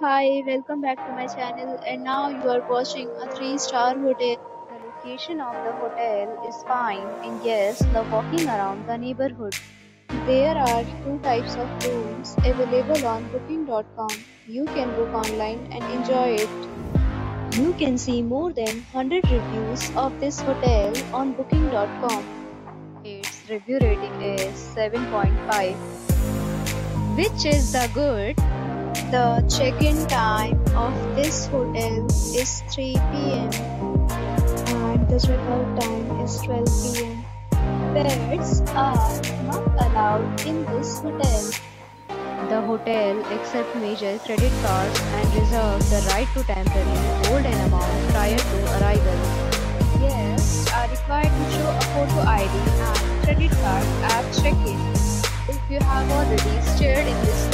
Hi, welcome back to my channel and now you are watching a 3-star hotel. The location of the hotel is fine and yes, love walking around the neighborhood. There are two types of rooms available on booking.com. You can book online and enjoy it. You can see more than 100 reviews of this hotel on booking.com. Its review rating is 7.5 which is the good the check-in time of this hotel is 3 pm and the check-out time is 12 pm. Pets are not allowed in this hotel. The hotel accepts major credit cards and reserves the right to temporarily hold an amount prior to arrival. Guests are required to show a photo ID and credit card at check-in. If you have already stayed in this